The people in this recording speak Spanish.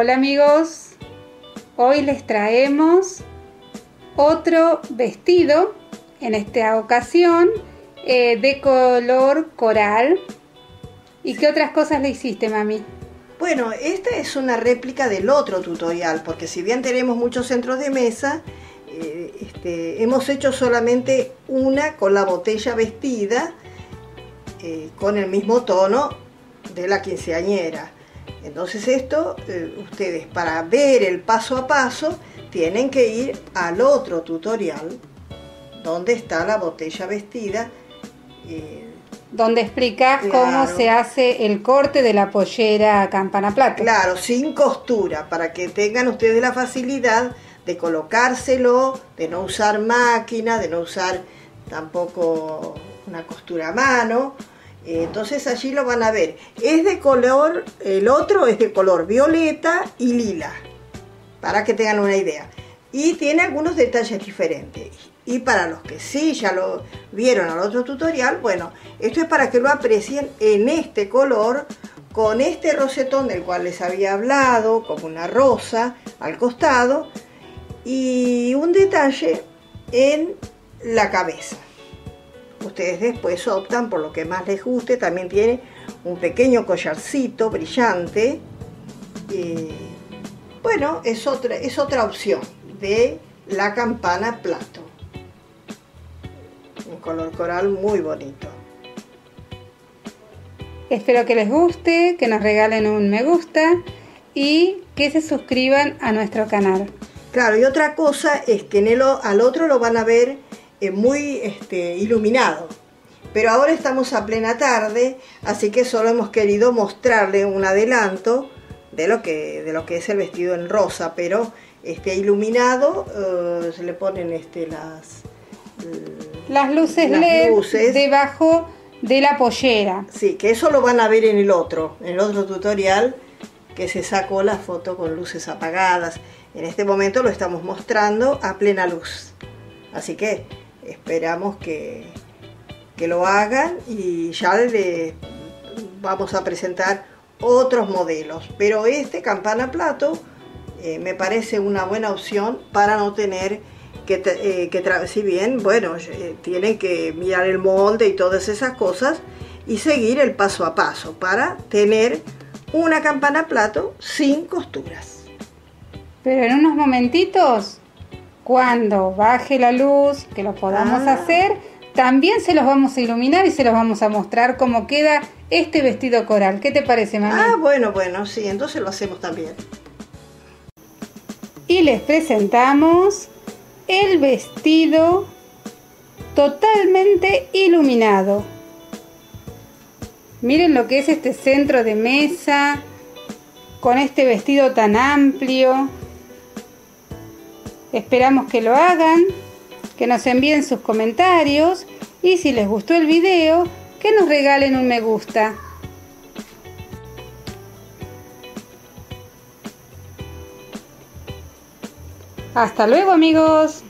Hola amigos, hoy les traemos otro vestido, en esta ocasión eh, de color coral. ¿Y qué otras cosas le hiciste, mami? Bueno, esta es una réplica del otro tutorial, porque si bien tenemos muchos centros de mesa, eh, este, hemos hecho solamente una con la botella vestida, eh, con el mismo tono de la quinceañera. Entonces esto, eh, ustedes para ver el paso a paso, tienen que ir al otro tutorial, donde está la botella vestida. donde explicas cómo se hace el corte de la pollera campana plata. Claro, sin costura, para que tengan ustedes la facilidad de colocárselo, de no usar máquina, de no usar tampoco una costura a mano. Eh, entonces allí lo van a ver. Es de color, el otro es de color violeta y lila, para que tengan una idea. Y tiene algunos detalles diferentes. Y para los que sí ya lo vieron al otro tutorial, bueno, esto es para que lo aprecien en este color, con este rosetón del cual les había hablado, como una rosa al costado, y un detalle en la cabeza. Ustedes después optan por lo que más les guste, también tiene un pequeño collarcito brillante. bueno, es otra, es otra opción de la campana plato. Un color coral muy bonito. Espero que les guste, que nos regalen un me gusta y que se suscriban a nuestro canal. Claro, y otra cosa es que en el, al otro lo van a ver eh, muy este, iluminado. Pero ahora estamos a plena tarde, así que solo hemos querido mostrarle un adelanto de lo que, de lo que es el vestido en rosa, pero este, iluminado eh, se le ponen este, las, las luces LED luces. debajo de la pollera. Sí, que eso lo van a ver en el otro, en el otro tutorial que se sacó la foto con luces apagadas. En este momento lo estamos mostrando a plena luz. Así que esperamos que, que lo hagan y ya vamos a presentar otros modelos. Pero este campana plato eh, me parece una buena opción para no tener que, eh, que si bien, bueno, eh, tienen que mirar el molde y todas esas cosas y seguir el paso a paso para tener una campana plato sin costuras. Pero en unos momentitos, cuando baje la luz, que lo podamos ah. hacer, también se los vamos a iluminar y se los vamos a mostrar cómo queda este vestido coral. ¿Qué te parece, mamá? Ah, bueno, bueno, sí, entonces lo hacemos también. Y les presentamos el vestido totalmente iluminado. Miren lo que es este centro de mesa con este vestido tan amplio. Esperamos que lo hagan, que nos envíen sus comentarios y si les gustó el video, que nos regalen un me gusta. Hasta luego amigos.